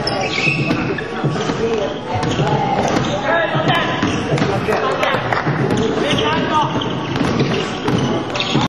Thank you.